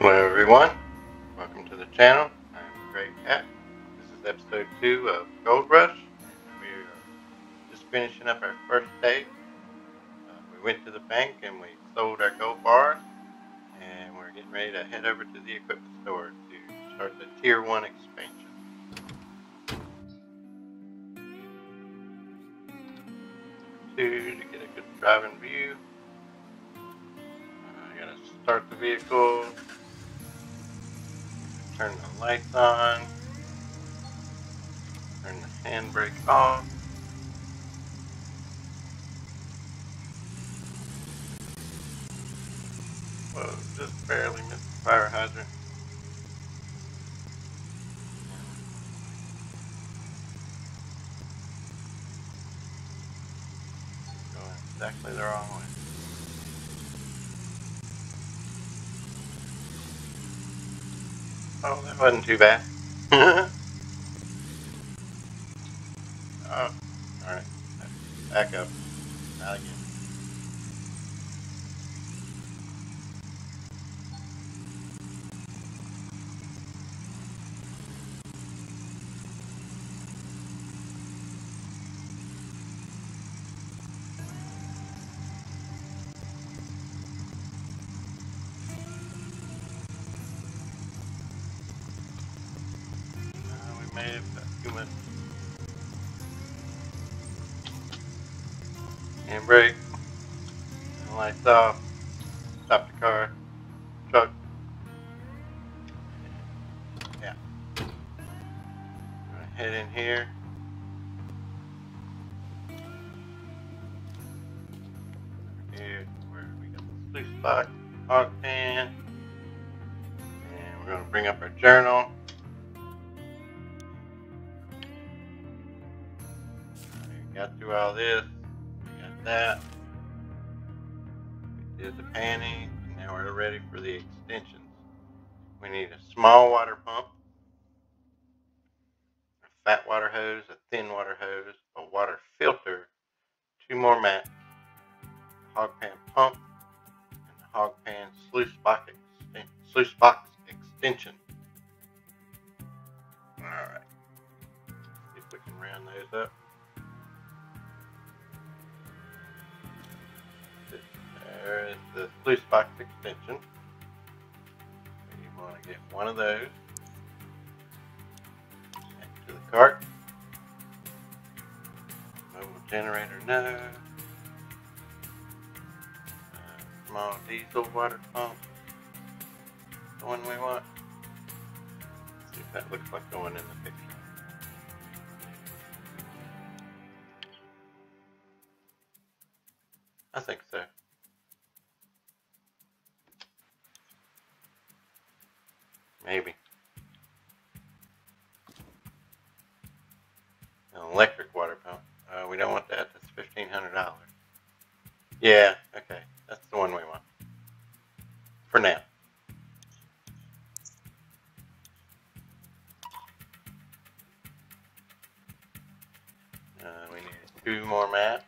Hello everyone, welcome to the channel. I'm Grey Cat. This is episode 2 of Gold Rush. We're just finishing up our first day. Uh, we went to the bank and we sold our gold bars and we're getting ready to head over to the equipment store to start the Tier 1 expansion. To get a good driving view. Uh, I gotta start the vehicle, turn the lights on, turn the handbrake off. Whoa, just barely missed the fire hydrant. Going exactly the wrong way. Oh, that wasn't too bad. Head in here. Here where we got the sluice box, hog pan. And we're gonna bring up our journal. We got through all this. We got that. We did the panning. And now we're ready for the extensions. We need a small water pump, fat water hose, a thin water hose, a water filter, two more mats, hog pan pump, and hog pan sluice box, sluice box extension. Alright. See if we can round those up. There is the sluice box extension. You want to get one of those. Cart. Mobile generator, no. Uh, small diesel water pump. The one we want. See if that looks like the one in the picture. I think so. Maybe. Yeah. Okay. That's the one we want. For now. Uh, we need two more mats.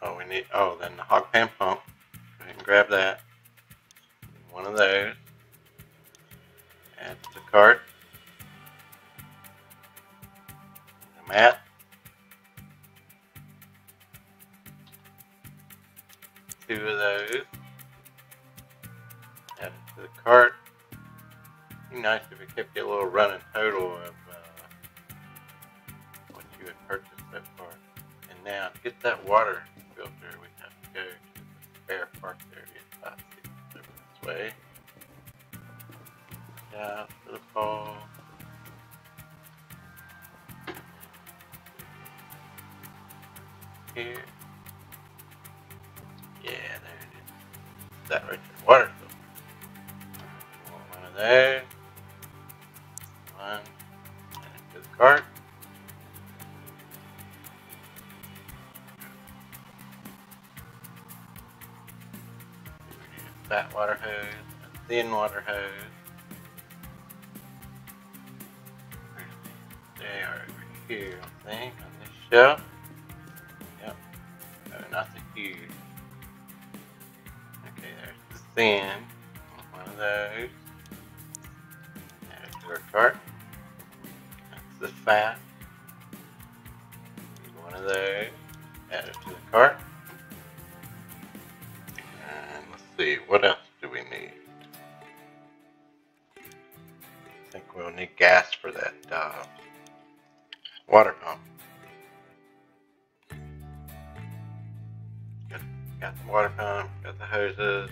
Oh, we need. Oh, then the hog pan pump. Go ahead and grab that one of those. Add to the cart. The mat. Two of those. Add it to the cart. Be nice if it kept you a little running total of uh, what you had purchased so far. And now to get that water filter, we have to go to the spare parts area. Seven, this way. Yeah, to the pole. Here. That right there. Water. One those. One. And into the cart. Fat water hose, a thin water hose. They are over here, I think, on this shelf. Thin. One of those. Add it to our cart. That's the fat. One of those. Add it to the cart. And let's see, what else do we need? I think we'll need gas for that uh, water pump. Got, the water pump, got the hoses,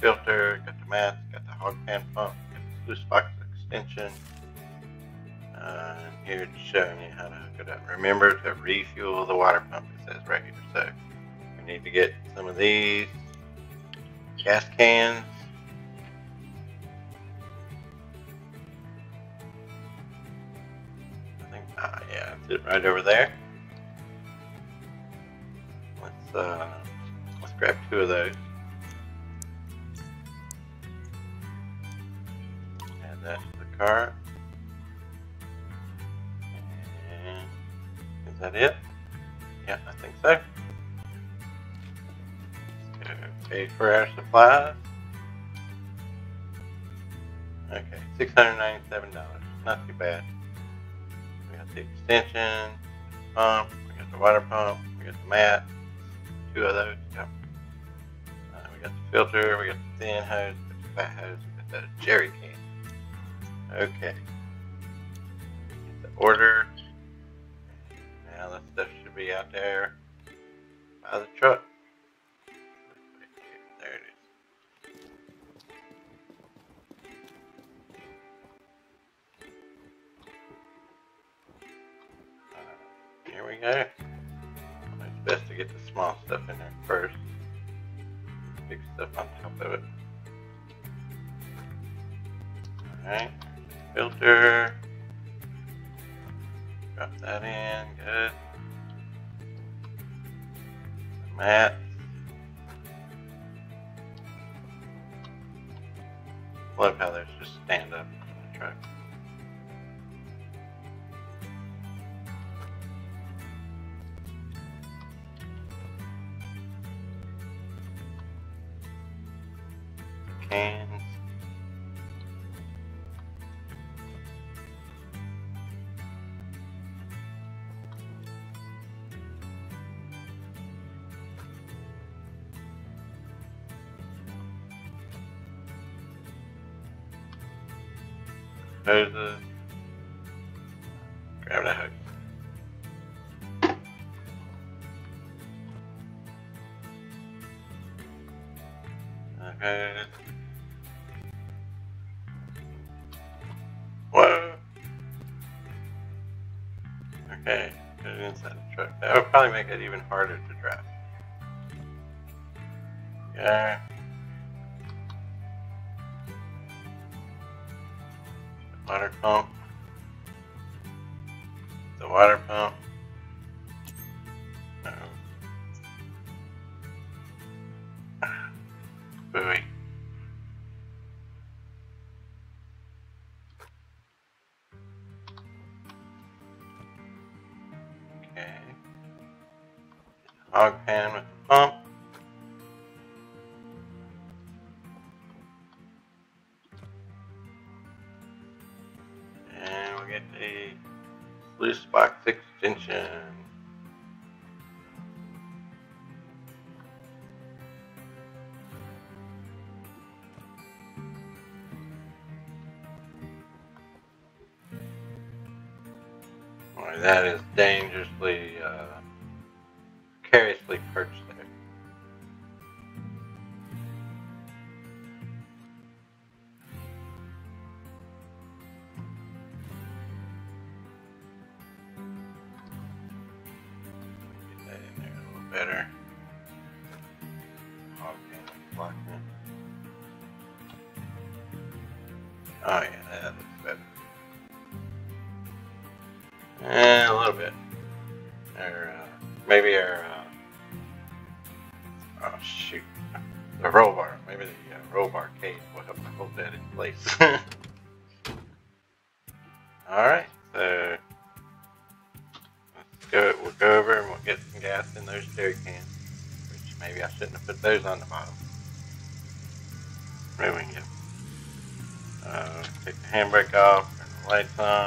filter, got the mats, got the hog pan pump, got the sluice box extension. Uh, here it's showing you how to hook it up. Remember to refuel the water pump, it says right here. So we need to get some of these gas cans. I think, ah, yeah, it right over there. Let's, uh, let's grab two of those. That to the cart. And is that it? Yeah, I think so. Pay for our supplies. Okay, six hundred ninety-seven dollars. Not too bad. We got the extension, pump, we got the water pump, we got the mat, two of those. Yep. Uh, we got the filter, we got the thin hose, we got the fat hose, we got the jerry can. Okay. The order. Now that stuff should be out there by the truck. There it is. Uh, here we go. It's best to get the small stuff in there first. Big stuff on top of it. Alright, filter. Drop that in, good. The mat. Love how there's just stand up on the truck. Hoses. Grab the hose. Okay. Whoa. Okay, put it inside the truck. That would probably make it even harder to that is dangerously, uh, precariously perched those on the bottom. removing it. Uh, take the handbrake off, turn the lights on.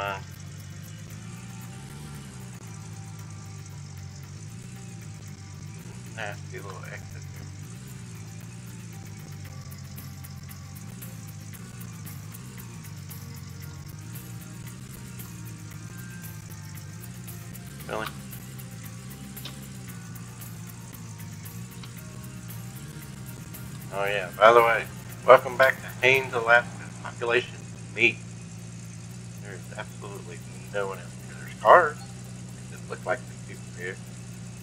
To Haines, Alaska. Population me. There's absolutely no one else here. There's cars. It just look like there's people here.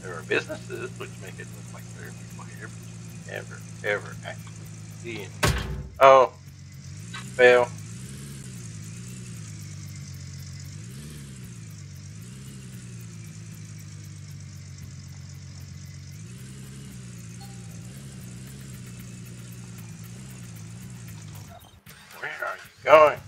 There are businesses which make it look like there are people here, but you never, ever actually see any. Oh, fail. Where are you going?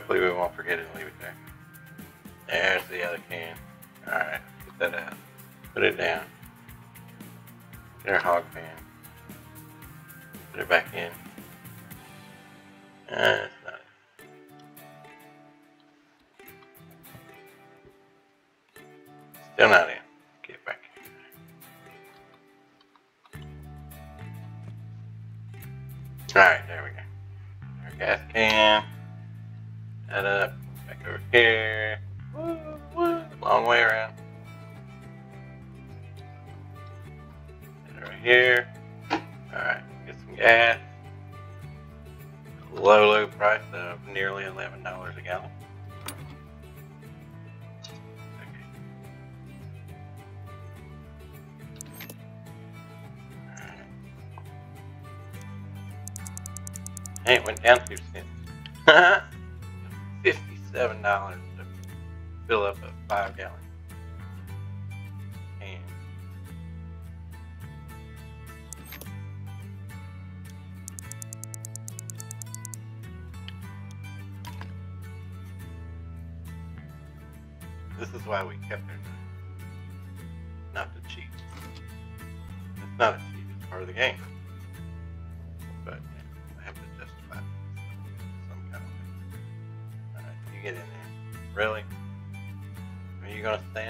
Hopefully we won't forget it and leave it there. There's the other can. Alright, get that out. Put it down. Get our hog pan. Put it back in. Ah, it's not. Still not in. Get back in. Alright, there we go. Our gas can. That up. Back over here. Woo, woo. Long way around. It right here. Alright, get some gas. Low, low price of nearly $11 a gallon. Hey, it went down two cents. $57 to fill up a five gallon can. This is why we kept it. Not to cheat. It's not a cheat, it's part of the game. Really? Are you gonna stay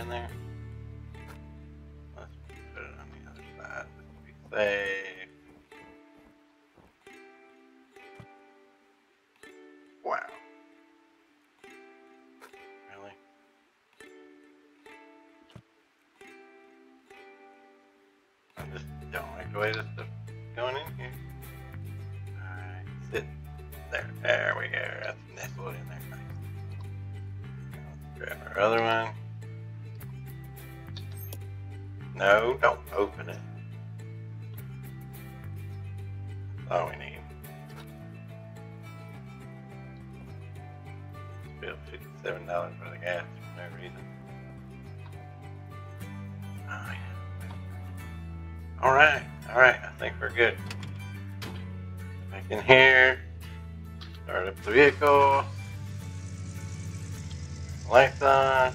All right, all right. I think we're good. Back in here. Start up the vehicle. Lights on.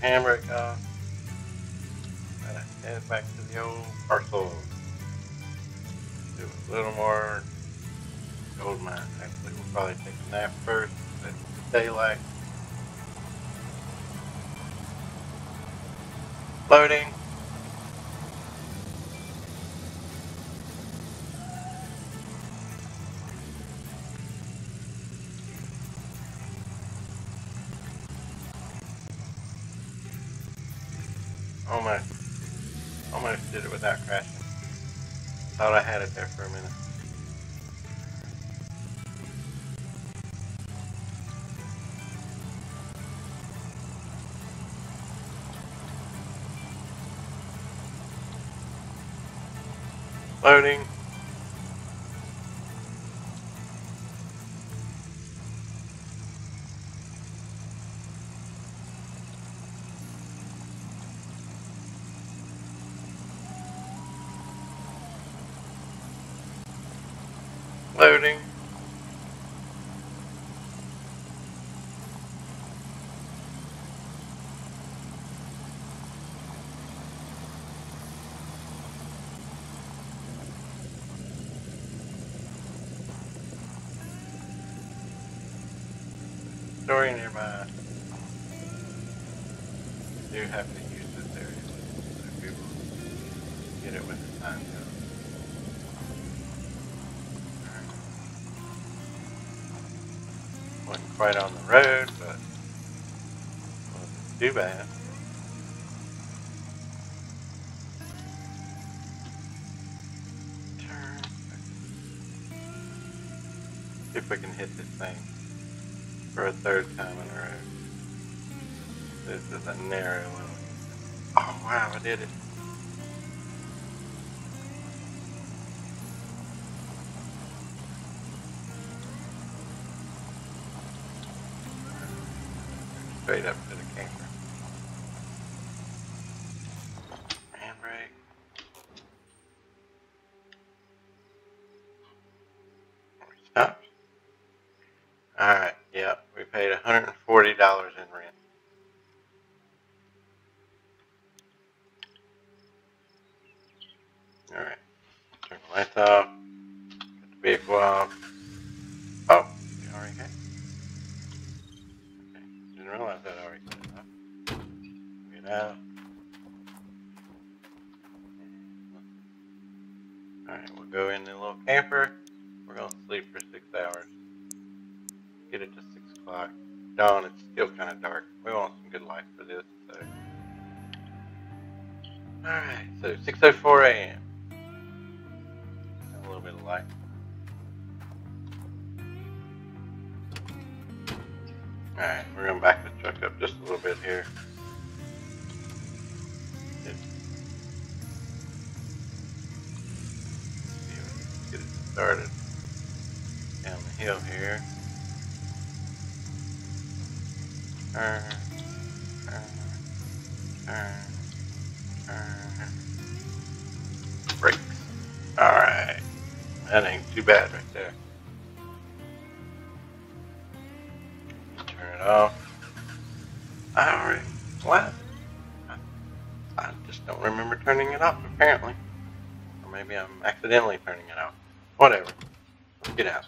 handbrake off. Gotta head back to the old parcel. Do a little more gold mine. Actually, we'll probably take a nap first. Let the daylight. Loading. Loading. Wasn't on the road, but too bad. Turn. See if we can hit this thing for a third time in a row. This is a narrow one. Oh wow, I did it. Brakes. Alright. That ain't too bad right there. Turn it off. I. What? I just don't remember turning it off, apparently. Or maybe I'm accidentally turning it off. Whatever. Let's get out.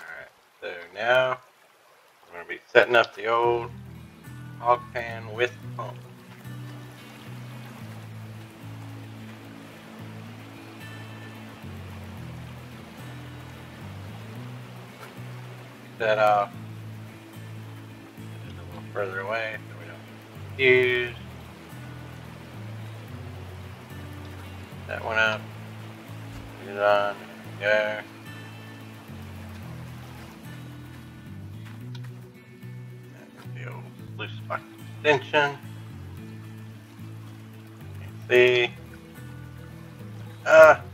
Alright, so now we're going to be setting up old hog pan with pump. That uh, a little further away so we don't confused. That one up. It on. There extension. Can see. Ah.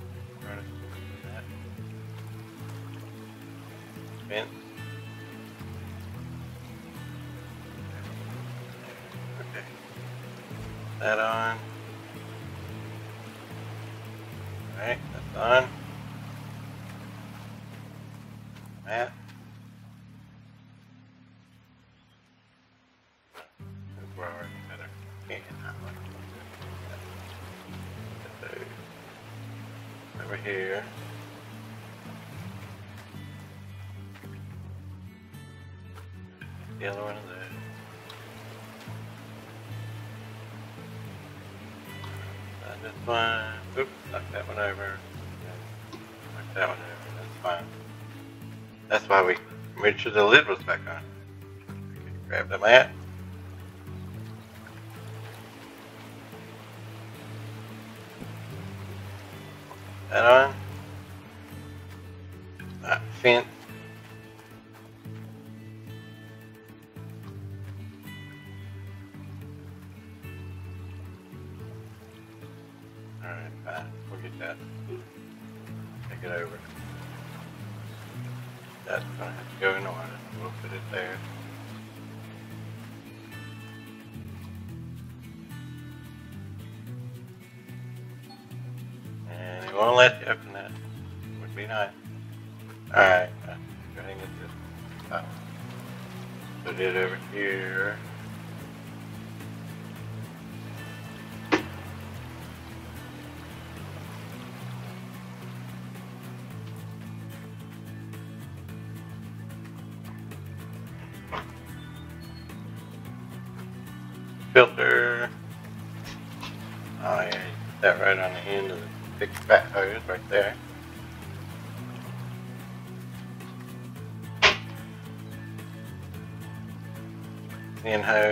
This one. Oops, knock that one over. Knock that one over. That's fine. That's why we made sure the lid was back on. Grab the mat. That on. That fence. Put it over here. Filter. Oh yeah, put that right on the end of the big fat hose right there. Thin hose.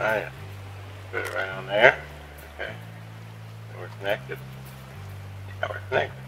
Alright, put it right on there. Okay. We're connected. Yeah, we're connected.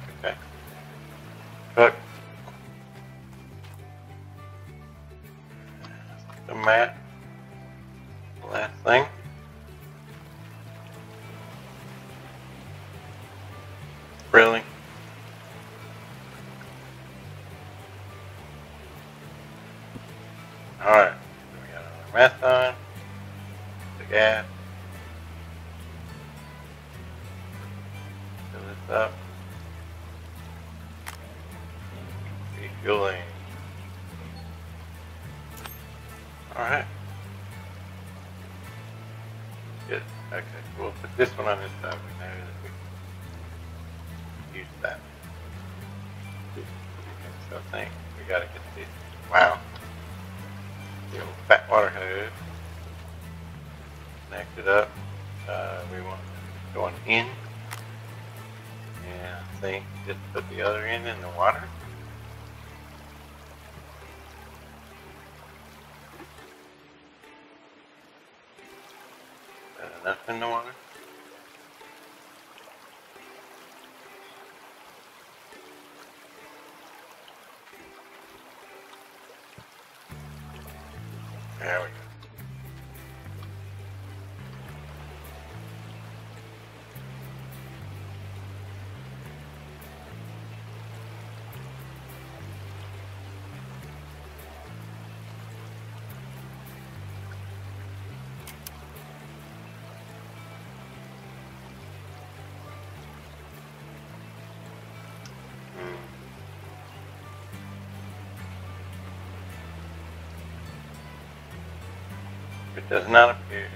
Does not appear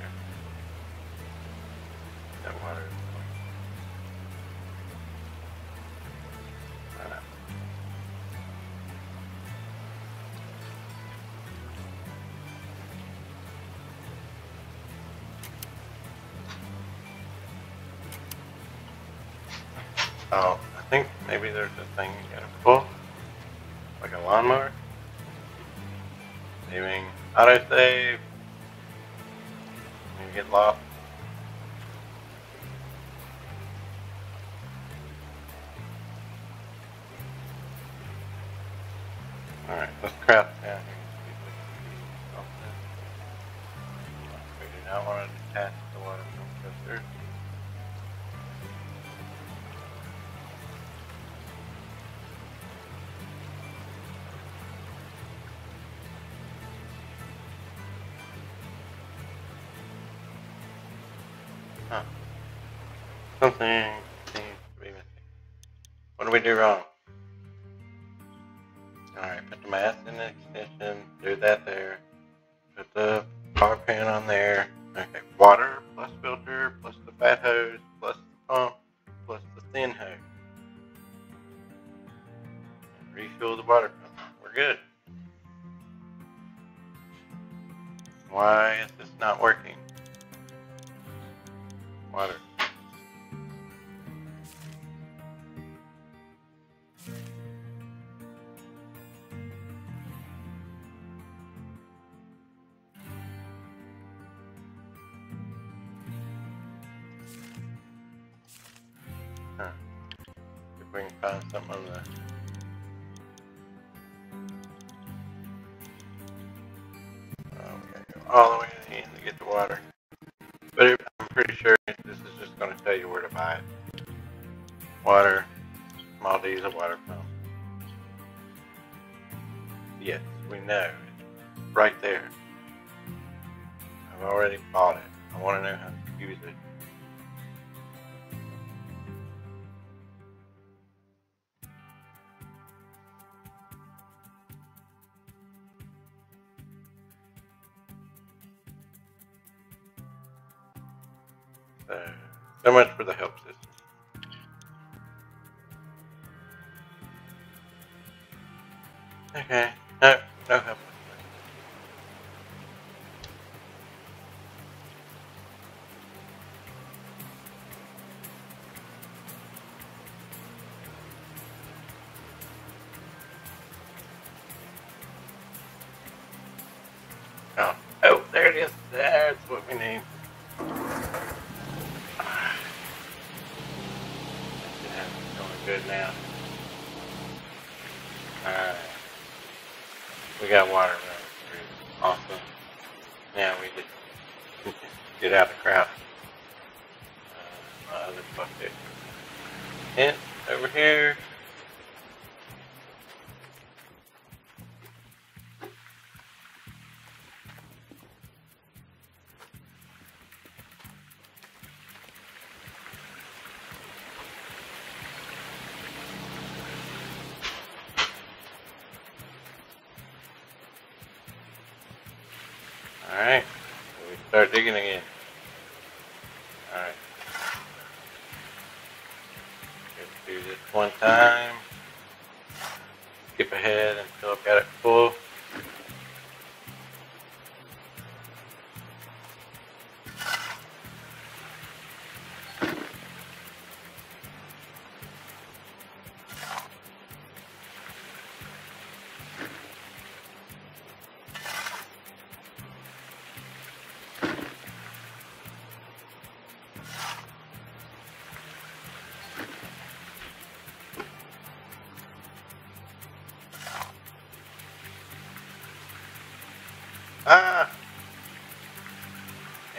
that water. Oh, I think maybe there's a thing you gotta pull, like a lawnmower. Saving autosave. You Something. What do we do wrong? Alright, put the mask in the extension, do that there. Put the power pan on there. Okay, water plus filter plus the fat hose plus the pump plus the thin hose. Refill the water pump. We're good. Why is this not working? Water. over here.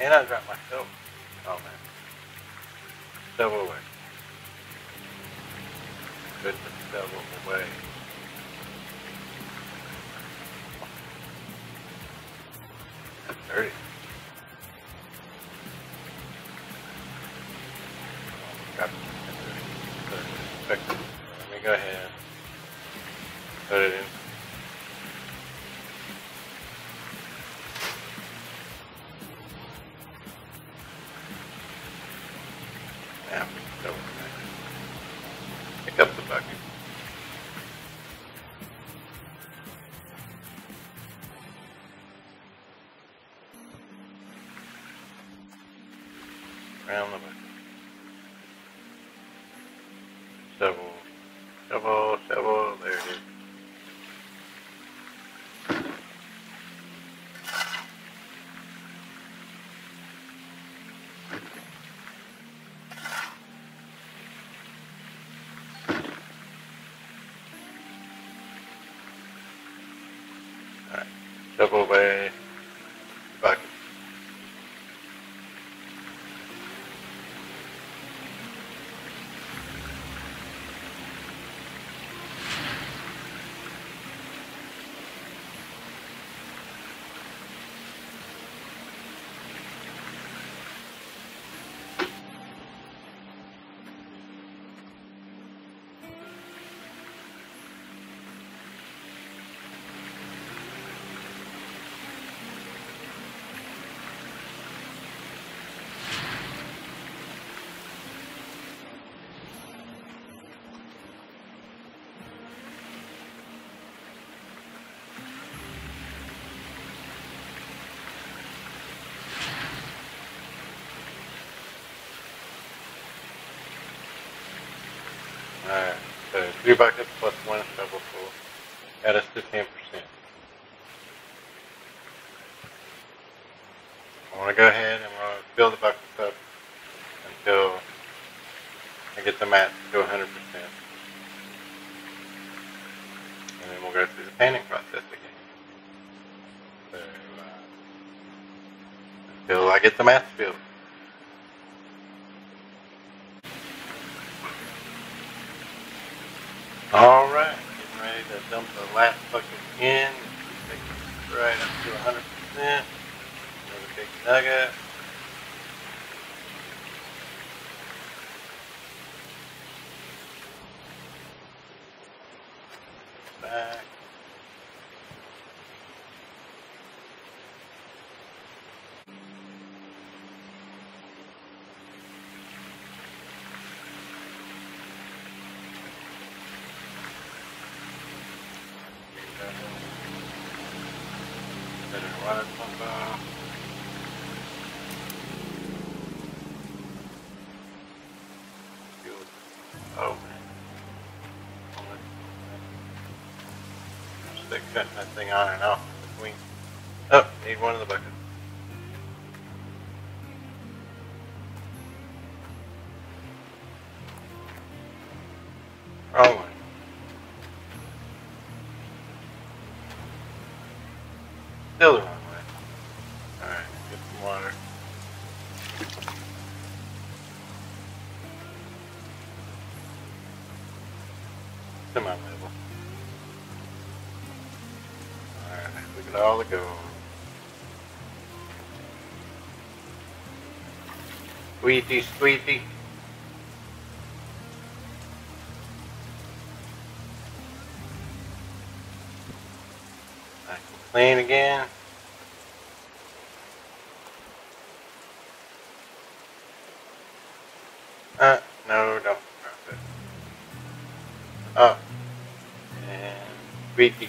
And I dropped my soap. Oh man. Double away. Good double away. round the back. Several, several, several, there it is. Three buckets plus one shovel full. Got us to 10%. I want to go ahead and I'm going to fill the buckets up until I get the mat to 100%. And then we'll go through the painting process again. So, uh, until I get the mats filled. All right, getting ready to dump the last bucket in. Right up to 100%. Another big nugget. Sweetie. Can clean again. Uh, no, don't drop it. And squeaky.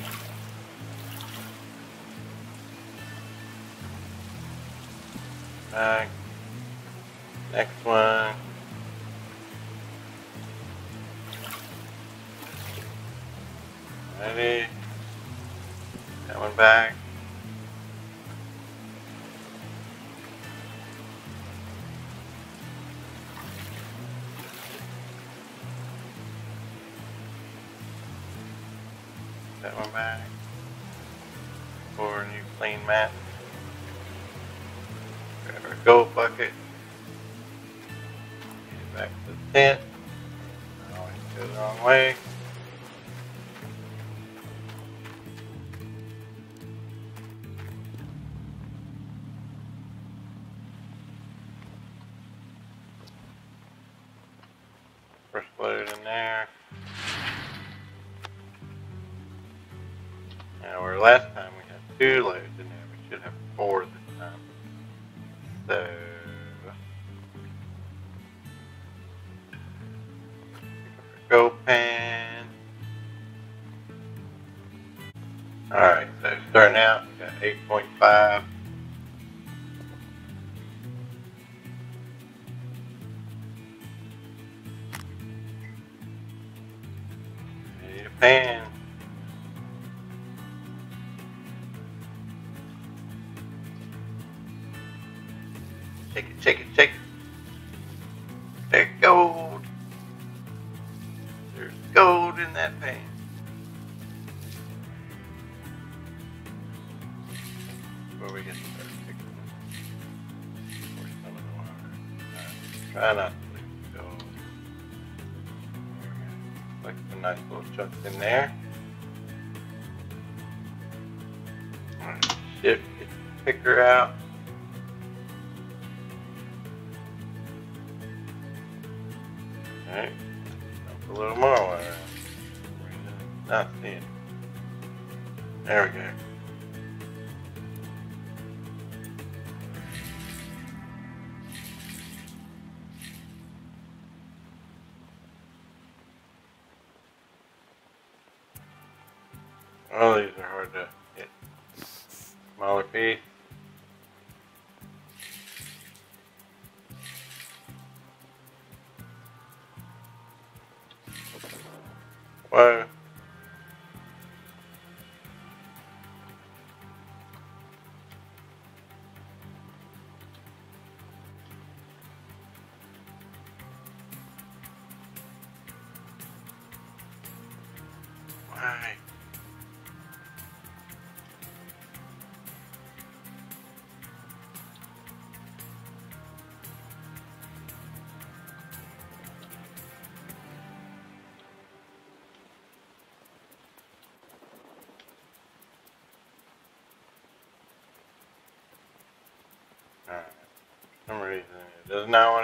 Back. Next one. Ready. That one back. That one back. For a new clean mat. Grab our gold bucket. Get it back to the tent. I always go the wrong way. Try not to go. Like some nice little chunks in there. Shift, the picker out. Alright, a little more. Not seeing. There we go.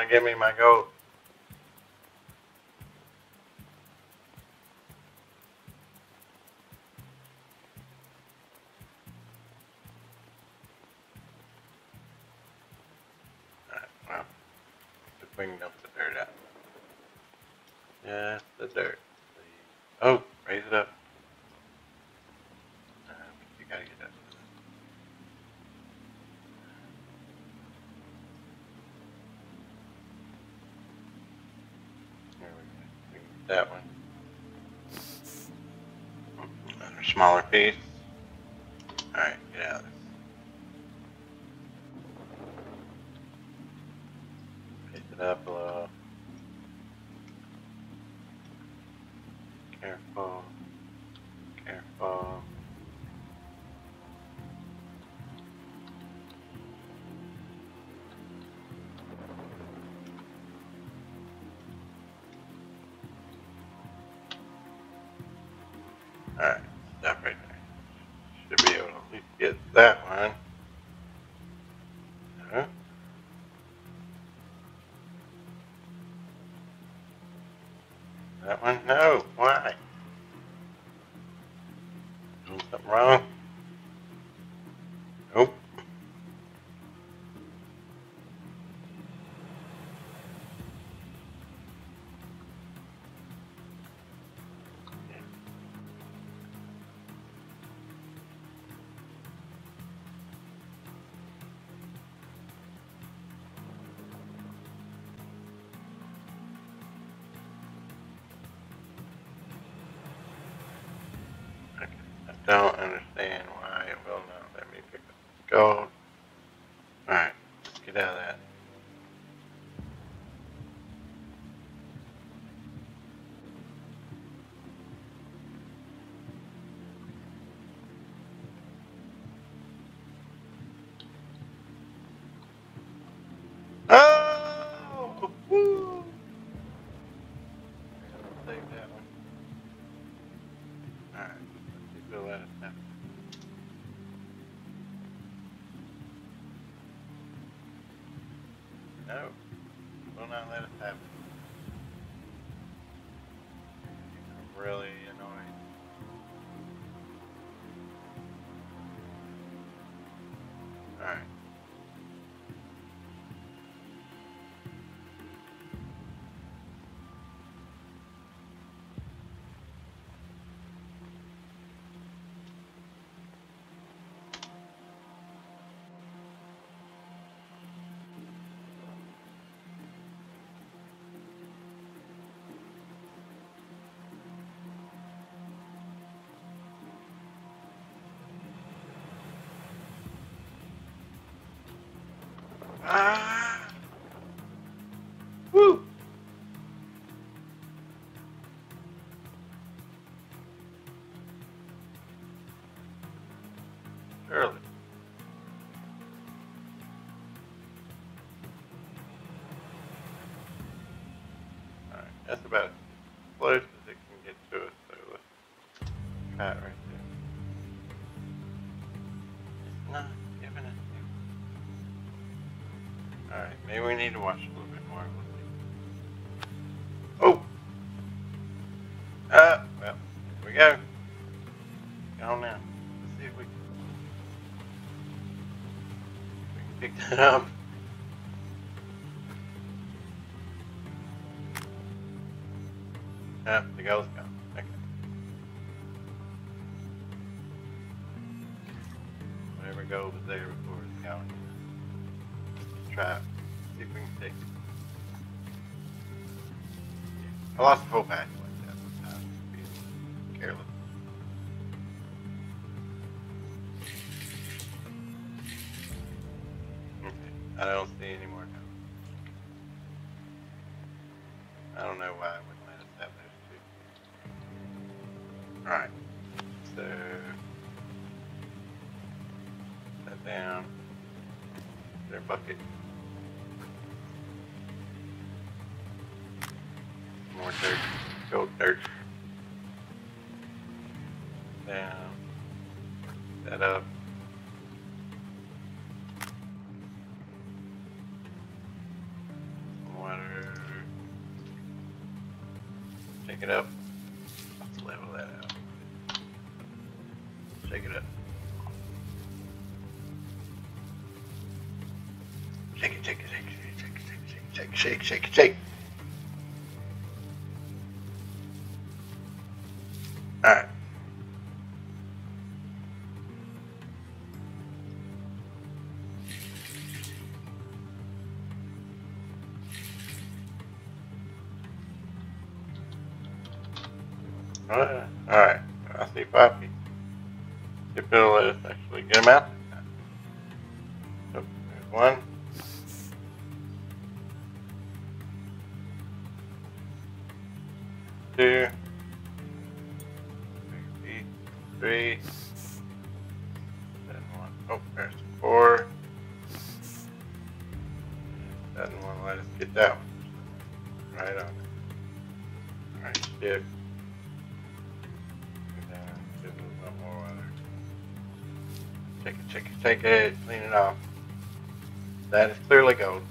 gonna give me my goat. Alright, well, up the dirt out. Just the dirt. Oh, raise it up. smaller piece. Ah. we need to watch a little bit more. Oh! Uh, well, here we go. Go on now. Let's see if we can, pick that up. Ah, the girl's gone. Go over there before the county. Trap. See if we can take. I lost the whole like that. Careless. Okay. I don't it up. Let's level that out. Shake it up. Shake it, shake it, shake it, shake it, shake it, shake it, shake it, shake it, shake it. Oh, there's four. Doesn't want to let us get that one. Right on it. Alright, stick. Take it, take it, take it, clean it off. That is clearly gold.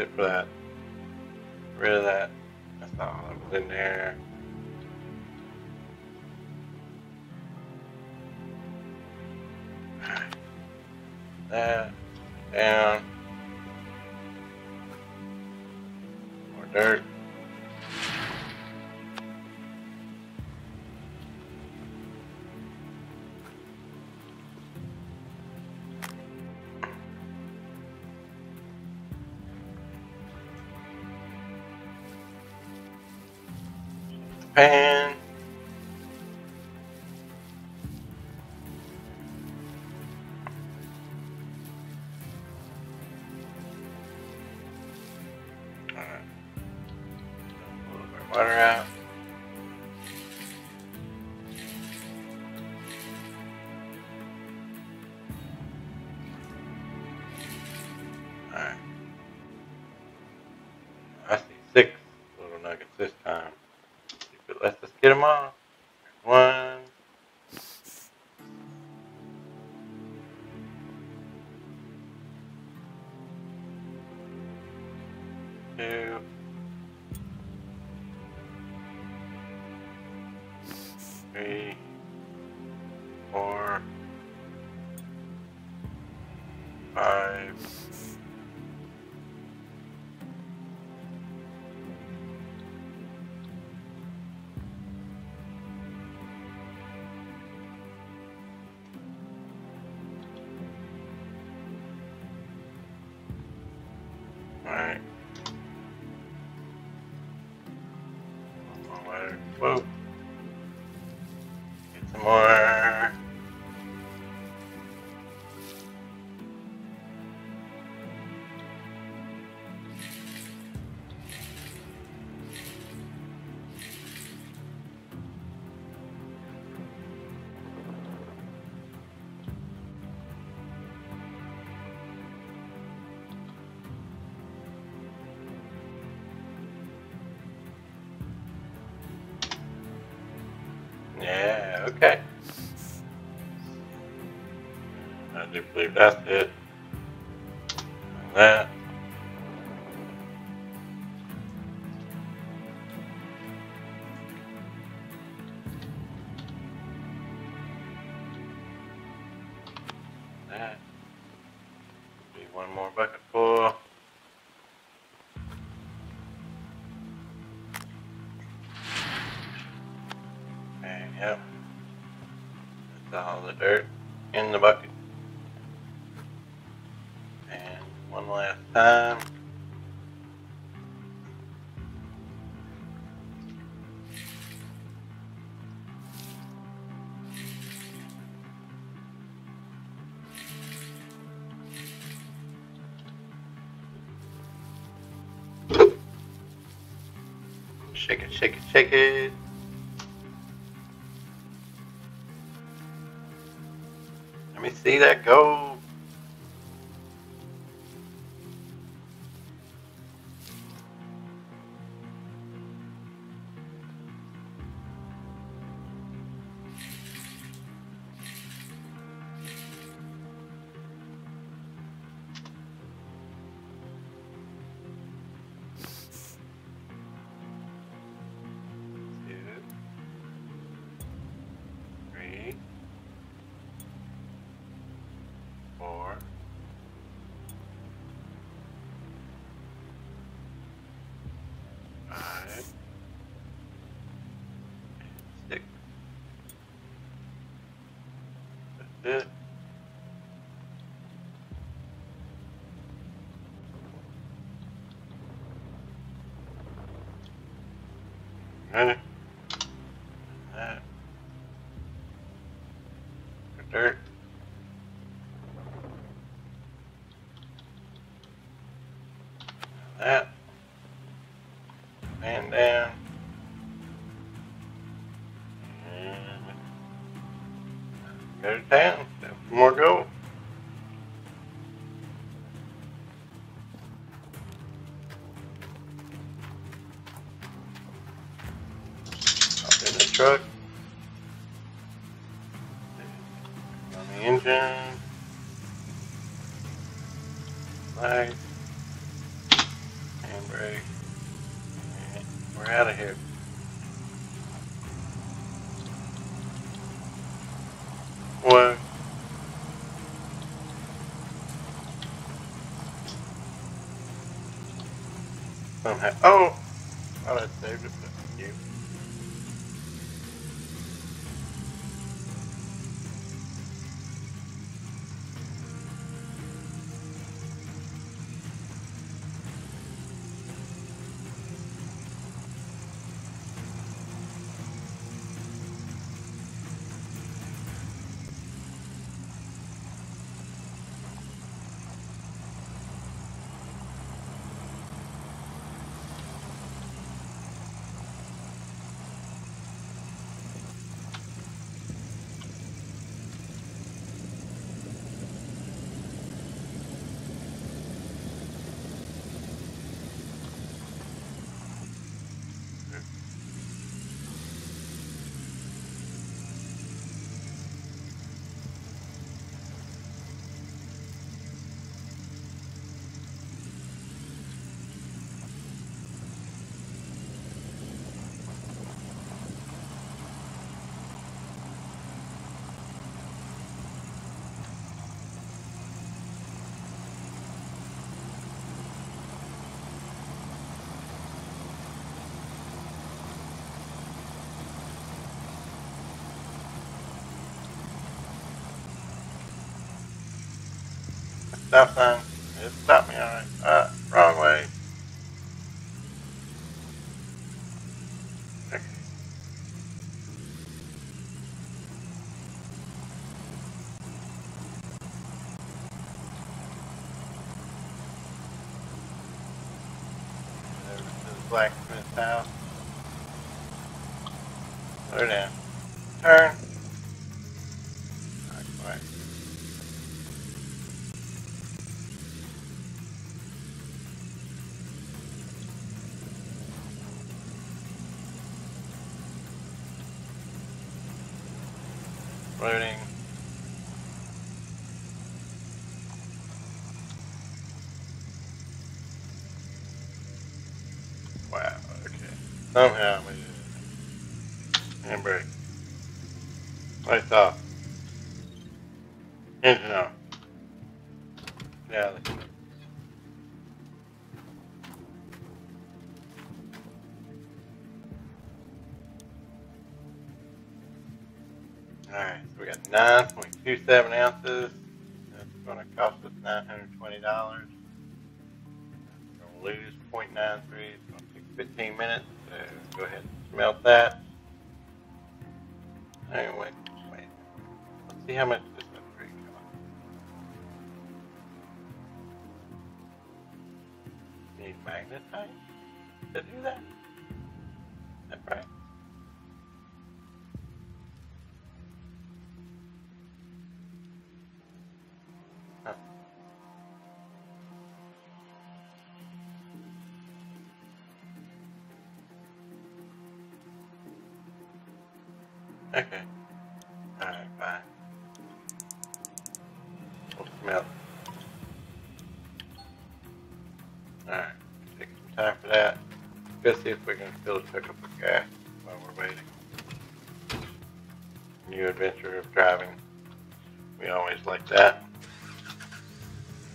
It for that. Get rid of that. That's not all that was in there. That down. Get him on. Okay. I do believe that's it. And that. that. Be one more bucket full. And yep dirt in the bucket. Go to town. More gold. Oh, nothing. It's not Okay. Alright, fine. We'll. Alright, take some time for that. Let's see if we can the truck up with gas while we're waiting. New adventure of driving. We always like that.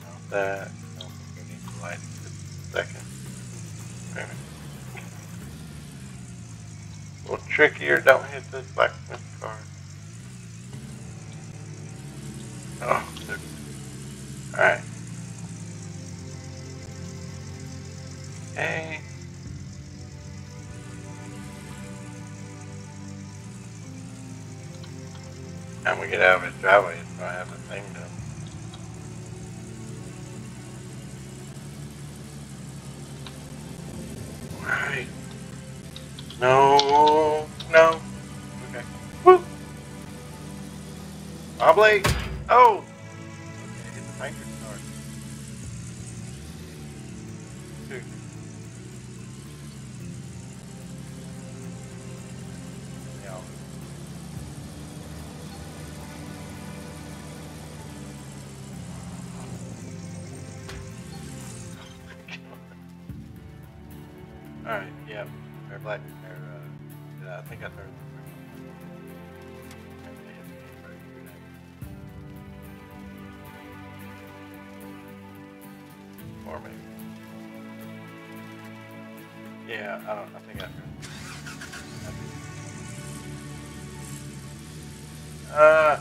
Not that. I don't think we need to light it a second. Wait a little trickier, don't hit this blacksmith get out of his driveway, Or maybe. Yeah, I don't. I think I. Uh,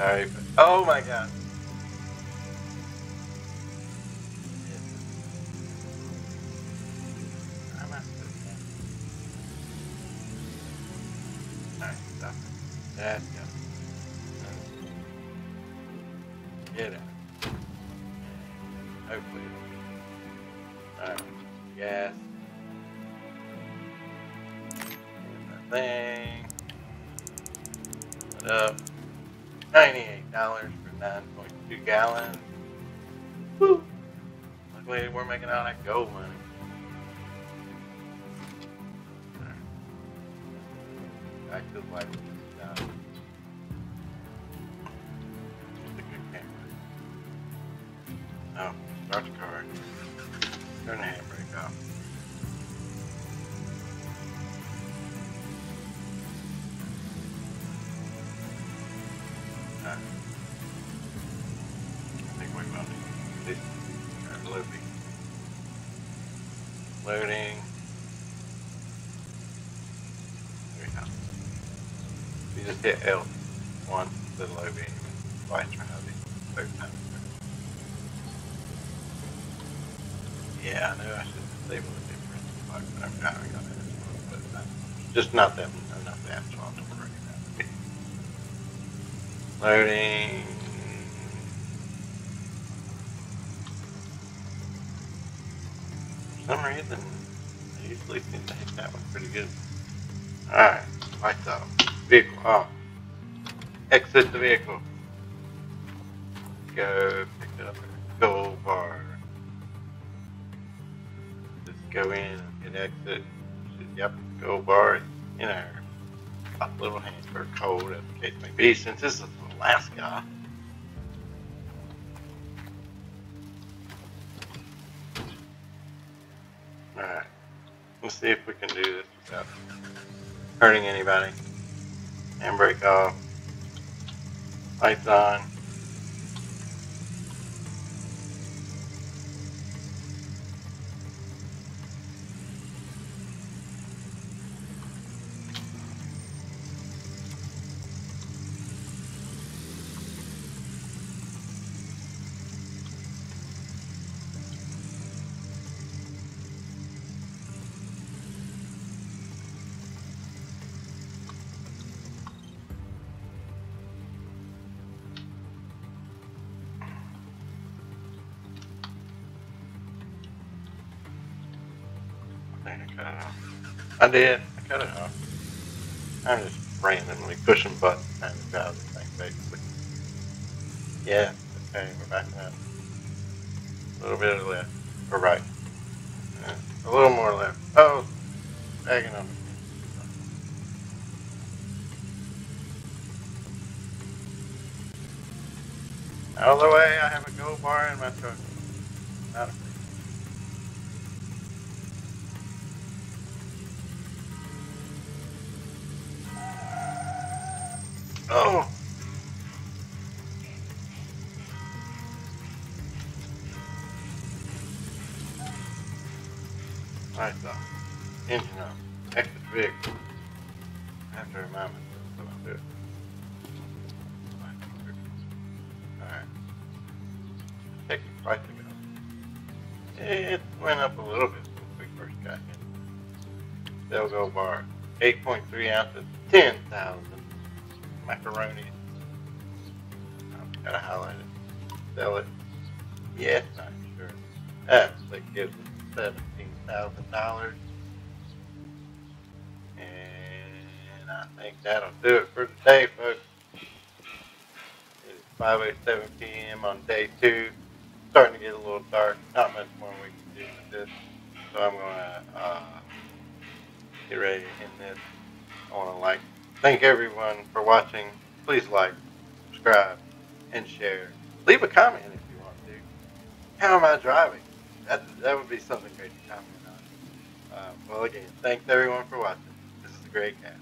But oh my god. Looping. Loading. There we go. You just hit L once, the low beam, and twice for heavy. Both times. Yeah, I know I should disable the difference when I'm driving on it, but uh, just not that enough that, so I'll to worry about it. Loading. For some reason, I usually to hit that one pretty good. Alright, lights off. Vehicle off. Exit the vehicle. go. Picked up a gold bar. Just go in and exit. Yep, gold bar in our little hand for cold, as the case may be. Since this is Alaska, Let's see if we can do this without hurting anybody. Handbrake off. Lights on. Did. I cut it off. I'm just randomly pushing buttons drive the thing, basically. Yeah, okay, we're back up. A little bit of left, or right. Uh, a little more left. Oh, bagging on. Out of the way, I have a gold bar in my truck. Not a 8.3 ounces, 10,000 macaroni. Got to highlight it. Sell it. Yes, I'm sure. That that gives us seventeen thousand dollars. And I think that'll do it for today, folks. It's 5:07 p.m. on day two. Starting to get a little dark. Not much more we can do with this. So I'm gonna ready this. I want to like thank everyone for watching. Please like, subscribe, and share. Leave a comment if you want to. How am I driving? That, that would be something great to comment on. Uh, well, again, thanks everyone for watching. This is the Grey Cat